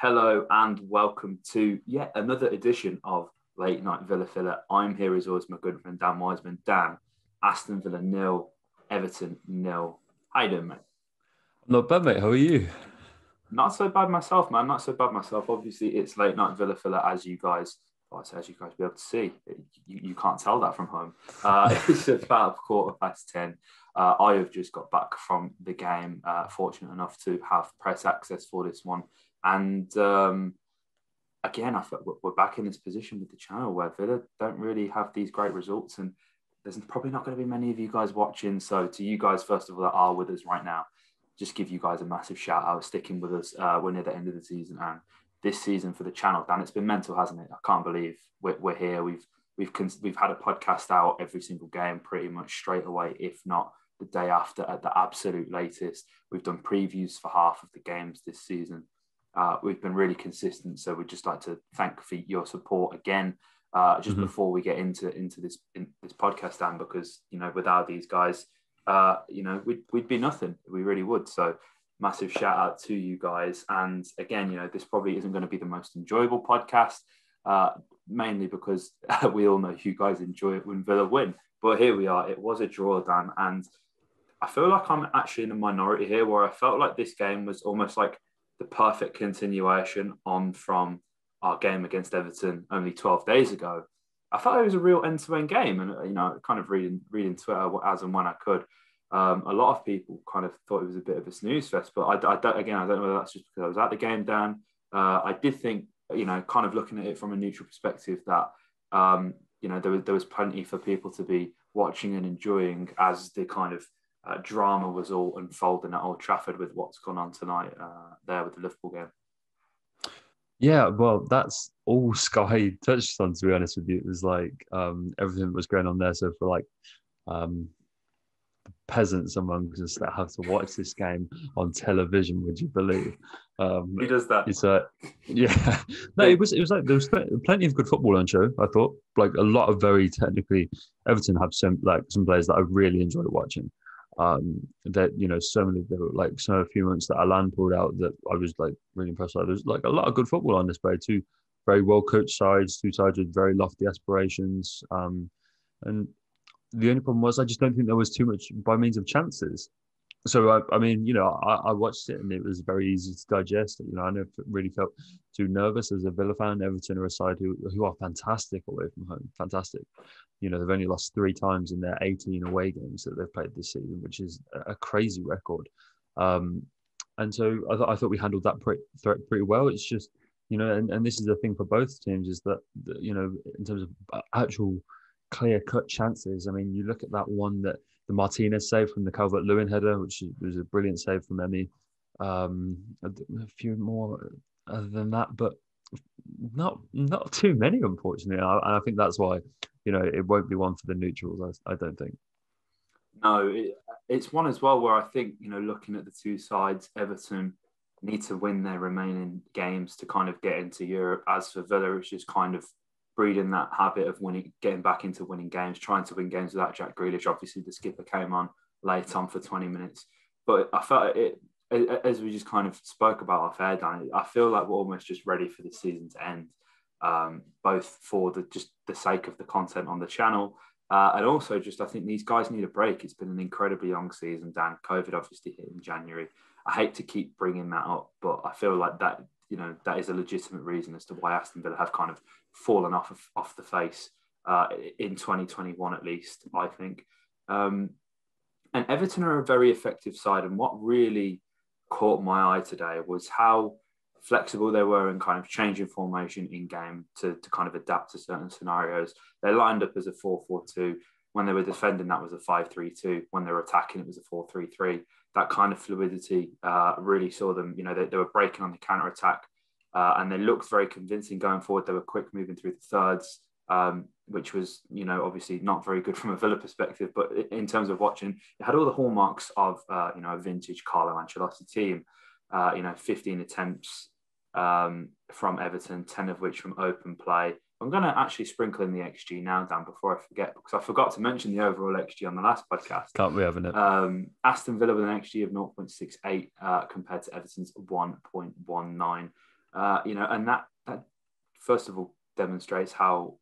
Hello and welcome to yet another edition of Late Night Villa Filler. I'm here as always, my good friend Dan Wiseman. Dan, Aston Villa nil, Everton nil. How you doing, mate? Not bad, mate. How are you? Not so bad myself, man. Not so bad myself. Obviously, it's Late Night Villa Filler, as you guys, well, as you guys be able to see. You, you can't tell that from home. Uh, it's about quarter past ten. Uh, I have just got back from the game. Uh, fortunate enough to have press access for this one and um, again, I we're back in this position with the channel where Villa don't really have these great results, and there's probably not going to be many of you guys watching. So, to you guys, first of all, that are with us right now, just give you guys a massive shout out, sticking with us. Uh, we're near the end of the season, and this season for the channel, Dan, it's been mental, hasn't it? I can't believe we're, we're here. We've we've we've had a podcast out every single game, pretty much straight away, if not the day after, at the absolute latest. We've done previews for half of the games this season. Uh, we've been really consistent, so we'd just like to thank for your support again. Uh, just mm-hmm. before we get into into this in, this podcast, Dan, because you know without these guys, uh, you know we'd we'd be nothing. We really would. So massive shout out to you guys. And again, you know this probably isn't going to be the most enjoyable podcast, uh, mainly because we all know you guys enjoy it when Villa win. But here we are. It was a draw, Dan, and I feel like I'm actually in a minority here, where I felt like this game was almost like the perfect continuation on from our game against Everton only 12 days ago. I thought it was a real end-to-end game, and you know, kind of reading reading Twitter as and when I could. Um, a lot of people kind of thought it was a bit of a snooze fest, but I, I don't, again, I don't know whether that's just because I was at the game, Dan. Uh, I did think, you know, kind of looking at it from a neutral perspective, that um, you know there was there was plenty for people to be watching and enjoying as the kind of uh, drama was all unfolding at Old Trafford with what's gone on tonight uh, there with the Liverpool game. Yeah, well, that's all Sky touched on. To be honest with you, it was like um, everything was going on there. So for like um, peasants amongst us that have to watch this game on television, would you believe? Um, Who does that? It's a yeah. no, it was it was like there was plenty of good football on show. I thought like a lot of very technically. Everton have some like some players that I really enjoyed watching um, that you know so many there were like so a few months that Alan pulled out that I was like really impressed. With. There's like a lot of good football on display. Two very well coached sides, two sides with very lofty aspirations. Um, and the only problem was I just don't think there was too much by means of chances so I, I, mean, you know, I, I, watched it and it was very easy to digest. You know, I never really felt too nervous as a Villa fan. Everton are a side who, who are fantastic away from home, fantastic. You know, they've only lost three times in their 18 away games that they've played this season, which is a crazy record. Um, and so I, th- I thought we handled that pretty, threat pretty well. It's just, you know, and, and this is the thing for both teams is that, that you know, in terms of actual clear cut chances. I mean, you look at that one that the Martinez save from the Calvert Lewin header, which was a brilliant save from Emi. Um, a, few more other than that, but not not too many, unfortunately. And I, think that's why you know it won't be one for the neutrals. I, I don't think. No, it, it's one as well where I think you know looking at the two sides, Everton need to win their remaining games to kind of get into Europe. As for Villa, it's just kind of breeding that habit of winning, getting back into winning games, trying to win games without Jack Grealish. Obviously, the skipper came on late on for 20 minutes, but I felt it as we just kind of spoke about off air, Danny. I feel like we're almost just ready for the season to end, um, both for the just the sake of the content on the channel. Uh, and also, just I think these guys need a break. It's been an incredibly long season. Dan, COVID obviously hit in January. I hate to keep bringing that up, but I feel like that you know that is a legitimate reason as to why Aston Villa have kind of fallen off of, off the face uh, in 2021 at least. I think, um, and Everton are a very effective side. And what really caught my eye today was how flexible they were in kind of changing formation in game to, to kind of adapt to certain scenarios. They lined up as a 4 4 2. When they were defending, that was a 5 3 2. When they were attacking, it was a 4 3 3 that kind of fluidity uh, really saw them. You know, they, they were breaking on the counter attack, uh, and they looked very convincing going forward. They were quick moving through the thirds, um, which was, you know, obviously not very good from a Villa perspective. But in terms of watching, it had all the hallmarks of, uh, you know, a vintage Carlo Ancelotti team. Uh, you know, 15 attempts um, from Everton, 10 of which from open play. I'm going to actually sprinkle in the XG now, Dan, before I forget, because I forgot to mention the overall XG on the last podcast. Can't we having it? Um, Aston Villa with an XG of 0.68 uh, compared to Everton's 1.19. Uh, you know, and that that first of all demonstrates how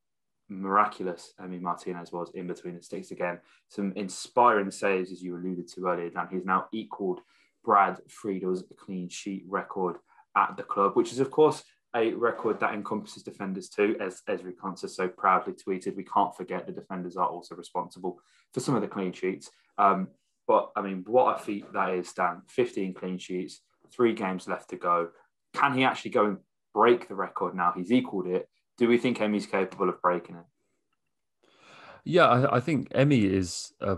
miraculous Emi Martinez was in between the sticks again. Some inspiring saves, as you alluded to earlier, Dan. He's now equalled Brad Friedel's clean sheet record at the club, which is, of course, a record that encompasses defenders too, as Ezri Konsa so proudly tweeted. We can't forget the defenders are also responsible for some of the clean sheets. Um, but I mean, what a feat that is, Dan. 15 clean sheets, three games left to go. Can he actually go and break the record now? He's equaled it. Do we think Emi's capable of breaking it? Yeah, I, I, think Emi is. Uh,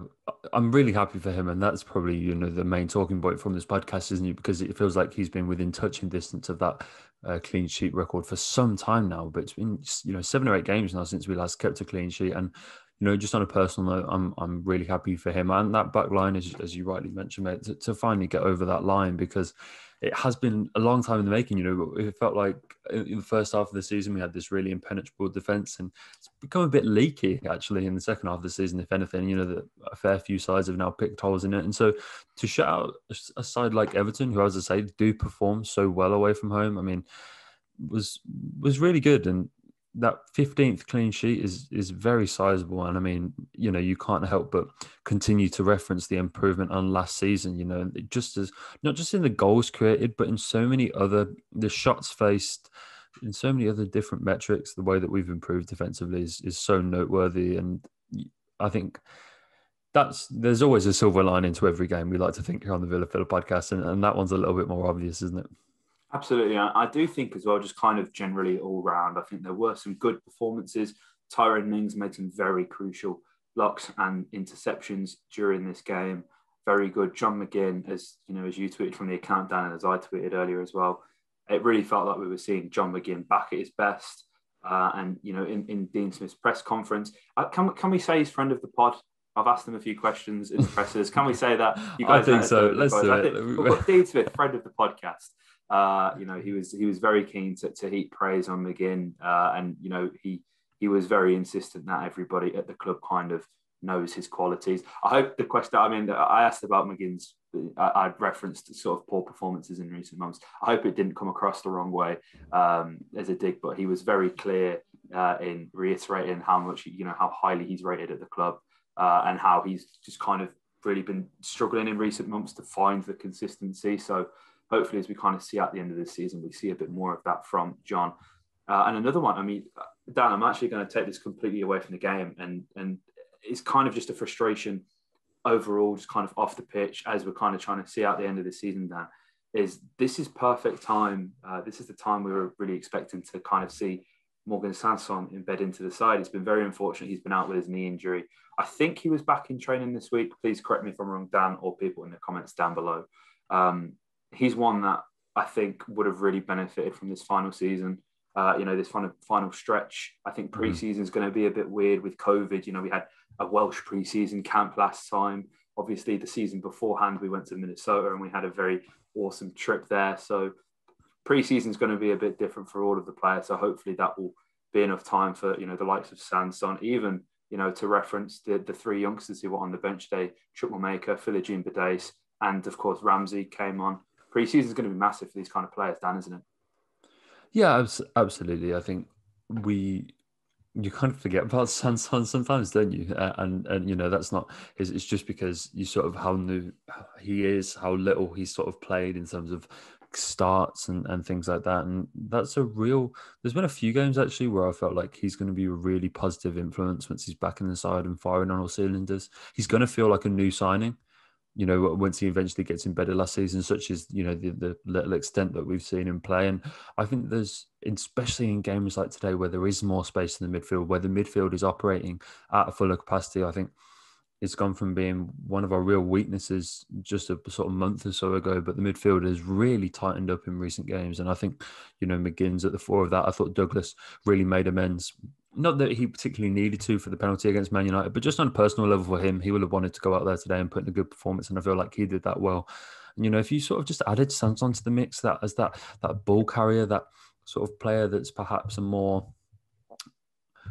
I'm really happy for him, and that's probably you know the main talking point from this podcast, isn't it? Because it feels like he's been within touching distance of that uh, clean sheet record for some time now. But it's been you know seven or eight games now since we last kept a clean sheet, and you know just on a personal note, I'm I'm really happy for him and that back line, as as you rightly mentioned, mate, to, to finally get over that line because it has been a long time in the making. You know, it felt like in the first half of the season we had this really impenetrable defense, and it's become a bit leaky actually in the second half of the season. If anything, you know, the, a fair few sides have now picked holes in it, and so to shut out a side like Everton, who, as I say, do perform so well away from home, I mean, was was really good, and that 15th clean sheet is is very sizable and i mean you know you can't help but continue to reference the improvement on last season you know just as not just in the goals created but in so many other the shots faced in so many other different metrics the way that we've improved defensively is, is so noteworthy and i think that's there's always a silver lining to every game we like to think here on the villa Filler podcast and, and that one's a little bit more obvious isn't it Absolutely. I do think as well, just kind of generally all round, I think there were some good performances. Tyrone Mings made some very crucial blocks and interceptions during this game. Very good. John McGinn, as you know, as you tweeted from the account, Dan, and as I tweeted earlier as well, it really felt like we were seeing John McGinn back at his best. Uh, and you know, in, in Dean Smith's press conference, uh, can can we say he's friend of the pod? I've asked him a few questions in the presses. Can we say that? You guys I think so. Let's do it. Think, Dean Smith, friend of the podcast. Uh, you know, he was he was very keen to, to heap praise on McGinn, uh, and you know he he was very insistent that everybody at the club kind of knows his qualities. I hope the question. I mean, I asked about McGinn's. I, would referenced sort of poor performances in recent months. I hope it didn't come across the wrong way um, as a dig, but he was very clear uh, in reiterating how much you know how highly he's rated at the club uh, and how he's just kind of really been struggling in recent months to find the consistency. So hopefully, as we kind of see at the end of the season, we see a bit more of that from John. Uh, and another one, I mean, Dan, I'm actually going to take this completely away from the game, and and it's kind of just a frustration overall, just kind of off the pitch as we're kind of trying to see out the end of the season. Dan, is this is perfect time. Uh, this is the time we were really expecting to kind of see Morgan Sanson embed into the side. It's been very unfortunate. He's been out with his knee injury. I think he was back in training this week. Please correct me if I'm wrong, Dan, or people in the comments down below. Um, he's one that I think would have really benefited from this final season. Uh, you know, this final final stretch. I think mm-hmm. preseason is going to be a bit weird with COVID. You know, we had a Welsh preseason camp last time. Obviously, the season beforehand, we went to Minnesota and we had a very awesome trip there. So preseason is going to be a bit different for all of the players. So hopefully that will be enough time for you know the likes of Sanson, even you know to reference the, the three youngsters who were on the bench today: Chukwuemeka, Philogene Bidace, and of course Ramsey came on preseason is going to be massive for these kind of players, Dan, isn't it? Yeah, absolutely. I think we you kind of forget about Sanson sometimes, don't you? And and you know that's not it's, it's just because you sort of how new he is, how little he's sort of played in terms of starts and, and things like that. And that's a real. There's been a few games actually where I felt like he's going to be a really positive influence once he's back in the side and firing on all cylinders. He's going to feel like a new signing you know, once he eventually gets in better last season, such as, you know, the, the little extent that we've seen him play. And I think there's, especially in games like today, where there is more space in the midfield, where the midfield is operating at a fuller capacity, I think it's gone from being one of our real weaknesses just a sort of month or so ago, but the midfield has really tightened up in recent games. And I think, you know, McGinn's at the fore of that. I thought Douglas really made amends not that he particularly needed to for the penalty against Man United, but just on a personal level for him, he would have wanted to go out there today and put in a good performance, and I feel like he did that well. And you know, if you sort of just added Sanson to the mix, that as that that ball carrier, that sort of player that's perhaps a more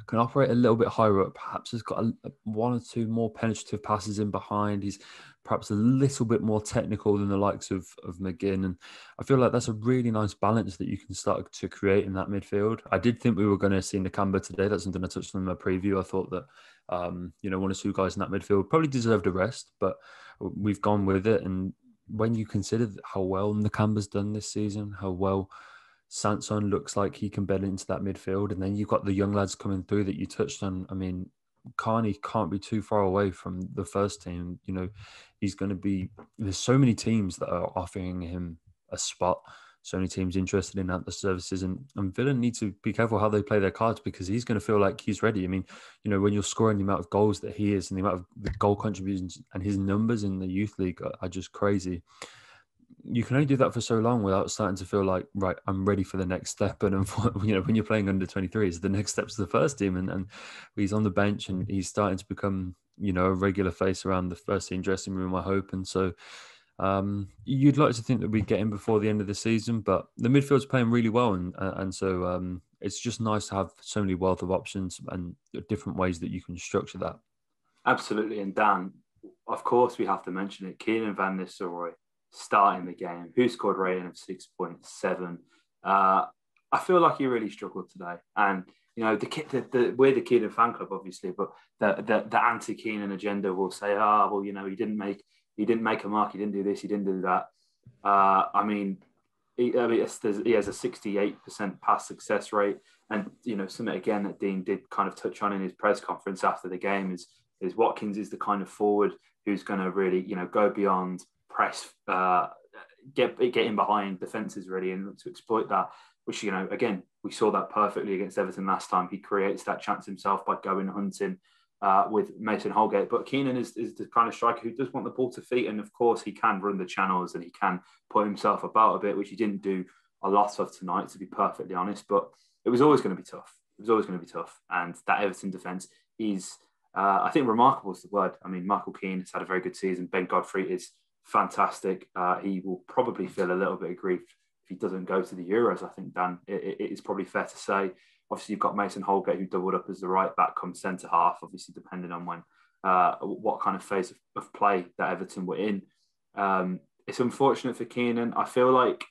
can operate a little bit higher up. Perhaps has got a, one or two more penetrative passes in behind. He's perhaps a little bit more technical than the likes of of McGinn, and I feel like that's a really nice balance that you can start to create in that midfield. I did think we were going to see Nakamba today. That's something I touched on in my preview. I thought that um, you know one or two guys in that midfield probably deserved a rest, but we've gone with it. And when you consider how well Nakamba's done this season, how well Sanson looks like he can bed into that midfield, and then you've got the young lads coming through that you touched on. I mean, Carney can't be too far away from the first team. You know, he's going to be. There's so many teams that are offering him a spot. So many teams interested in that the services, and, and Villa need to be careful how they play their cards because he's going to feel like he's ready. I mean, you know, when you're scoring the amount of goals that he is and the amount of the goal contributions and his numbers in the youth league are, are just crazy you can only do that for so long without starting to feel like right i'm ready for the next step. And you know when you're playing under 23s the next step's the first team and, and he's on the bench and he's starting to become you know a regular face around the first team dressing room i hope. And so um, you'd like to think that we get him before the end of the season but the midfield's playing really well and and so um, it's just nice to have so many wealth of options and different ways that you can structure that. Absolutely and dan of course we have to mention it. Keinan van nistelrooy starting the game, who scored rating of 6.7. Uh, I feel like he really struggled today. And, you know, the, the, the we're the Keinan fan club, obviously, but the, the, the anti Keinan agenda will say, ah, oh, well, you know, he didn't make he didn't make a mark, he didn't do this, he didn't do that. Uh, I mean, he, I mean he has a 68% pass success rate. And, you know, something again that Dean did kind of touch on in his press conference after the game is, is Watkins is the kind of forward who's going to really, you know, go beyond press, uh, get get in behind defenses really, and to exploit that. Which you know, again, we saw that perfectly against Everton last time. He creates that chance himself by going hunting uh, with Mason Holgate. But Keinan is, is the kind of striker who does want the ball to feet, and of course, he can run the channels and he can put himself about a bit, which he didn't do a lot of tonight, to be perfectly honest. But it was always going to be tough. It was always going to be tough, and that Everton defence is. Uh, I think remarkable is the word. I mean, Michael Keane has had a very good season. Ben Godfrey is fantastic. Uh, he will probably feel a little bit of grief if he doesn't go to the Euros. I think Dan, it, it is probably fair to say. Obviously, you've got Mason Holgate who doubled up as the right back, come centre half. Obviously, depending on when uh, what kind of phase of, of, play that Everton were in. Um, it's unfortunate for Keinan. I feel like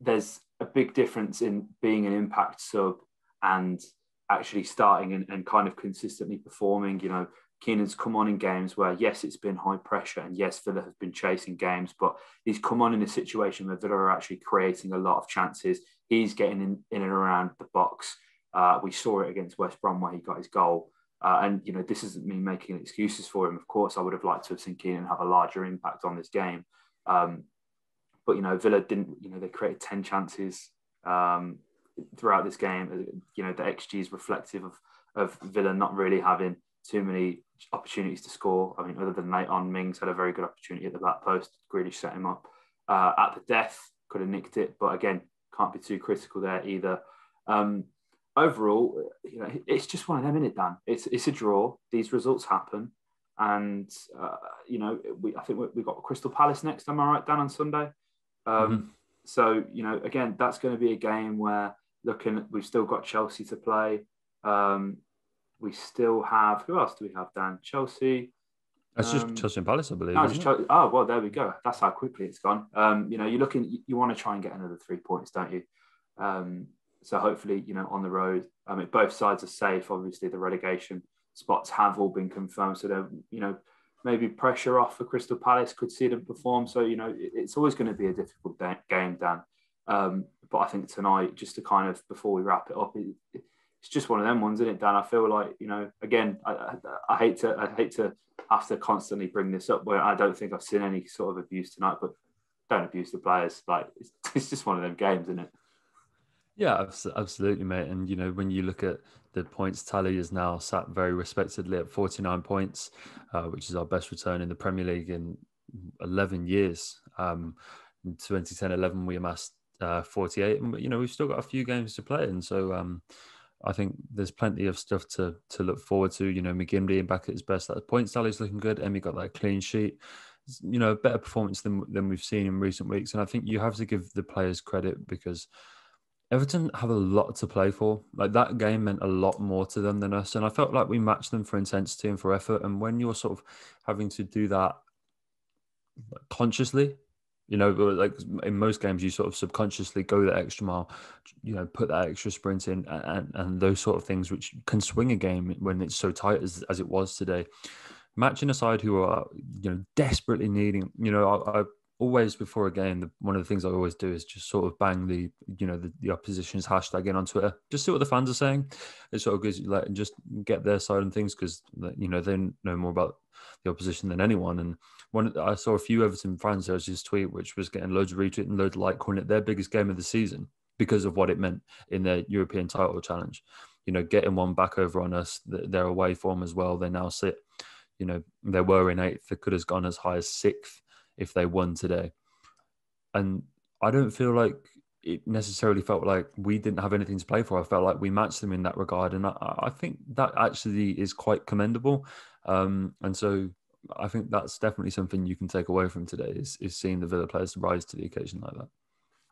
there's a big difference in being an impact sub and actually starting and, and kind of consistently performing. You know, Keinan's come on in games where, yes, it's been high pressure, and yes, Villa have been chasing games, but he's come on in a situation where Villa are actually creating a lot of chances. He's getting in, in and around the box. Uh, we saw it against West Brom where he got his goal. Uh, and, you know, this isn't me making excuses for him. Of course, I would have liked to have seen Keinan have a larger impact on this game. Um, but, you know, Villa didn't, you know, they created 10 chances um, throughout this game. You know, the XG is reflective of, of Villa not really having too many opportunities to score. I mean, other than late on, Mings had a very good opportunity at the back post. Grealish set him up. Uh, at the death, could have nicked it, but again, can't be too critical there either. Um, overall, you know, it's just one of them, in it, Dan? It's it's a draw. These results happen, and uh, you know, we I think we have got Crystal Palace next. Am I right, Dan? On Sunday. Um, mm-hmm. So you know, again, that's going to be a game where looking, we've still got Chelsea to play. Um, we still have who else do we have? Dan Chelsea. That's um, just Chelsea and Palace, I believe. No, Chelsea, oh well, there we go. That's how quickly it's gone. Um, you know, you're looking. You, you, want to try and get another three points, don't you? Um, so hopefully, you know, on the road, I mean, both sides are safe. Obviously, the relegation spots have all been confirmed, so they're you know maybe pressure off for Crystal Palace. Could see them perform. So you know, it, it's always going to be a difficult game, Dan. Um, but I think tonight, just to kind of before we wrap it up, it, it, it's just one of them ones, isn't it, Dan? I feel like you know, again, I, I, hate to, I hate to have to constantly bring this up, where I don't think I've seen any sort of abuse tonight, but don't abuse the players. Like it's, it's just one of them games, isn't it? Yeah, absolutely, mate. And you know, when you look at the points tally, is now sat very respectedly at 49 points, uh, which is our best return in the Premier League in 11 years. Um, in 2010-11, we amassed uh, 48, and you know we've still got a few games to play, and so um, I think there's plenty of stuff to to look forward to. You know, McGinn being back at his best. That point tally's looking good. Emi got that clean sheet. You know, better performance than than we've seen in recent weeks. And I think you have to give the players credit because Everton have a lot to play for. Like that game meant a lot more to them than us. And I felt like we matched them for intensity and for effort. And when you're sort of having to do that consciously, you know, like in most games, you sort of subconsciously go that extra mile, you know, put that extra sprint in and, and those sort of things, which can swing a game when it's so tight as, as it was today. Matching a side who are, you know, desperately needing, you know, I, I always before a game, the, one of the things I always do is just sort of bang the you know the, the opposition's hashtag in on Twitter, just see what the fans are saying. It sort of gives like just get their side and things because you know they know more about opposition than anyone. And one I saw a few Everton fans there his tweet which was getting loads of retweet and loads of like calling it their biggest game of the season because of what it meant in their European title challenge. You know, getting one back over on us, their away form as well. They now sit, you know, they were in eighth. They could have gone as high as sixth if they won today. And I don't feel like it necessarily felt like we didn't have anything to play for. I felt like we matched them in that regard, and I, I think that actually is quite commendable. Um, and so I think that's definitely something you can take away from today is, is seeing the Villa players rise to the occasion like that.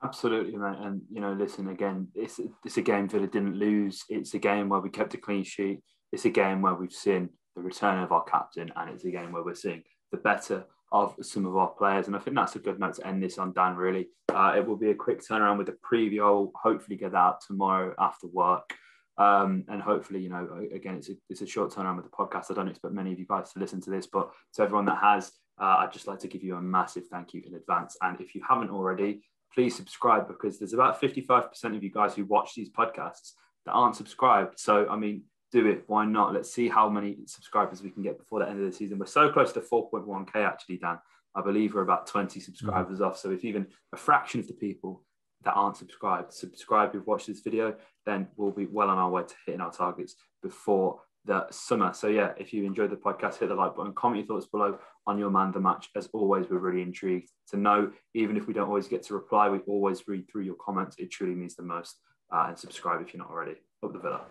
Absolutely, mate. And you know, listen again. It's it's a game Villa didn't lose. It's a game where we kept a clean sheet. It's a game where we've seen the return of our captain, and it's a game where we're seeing the better of some of our players. And I think that's a good note to end this on, Dan, really. Uh, it will be a quick turnaround with the preview. I'll hopefully get that out tomorrow after work. Um, and hopefully, you know, again, it's a, it's a short turnaround with the podcast. I don't expect many of you guys to listen to this, but to everyone that has, uh, I'd just like to give you a massive thank you in advance. And if you haven't already, please subscribe because there's about 55% of you guys who watch these podcasts that aren't subscribed. So, I mean, do it. Why not? Let's see how many subscribers we can get before the end of the season. We're so close to 4.1k actually, Dan. I believe we're about 20 subscribers mm-hmm. off. So if even a fraction of the people that aren't subscribed subscribe who've watched this video, then we'll be well on our way to hitting our targets before the summer. So yeah, if you enjoyed the podcast, hit the like button, comment your thoughts below on your man the match. As always, we're really intrigued to know. Even if we don't always get to reply, we always read through your comments. It truly means the most. Uh, and subscribe if you're not already. Up the Villa.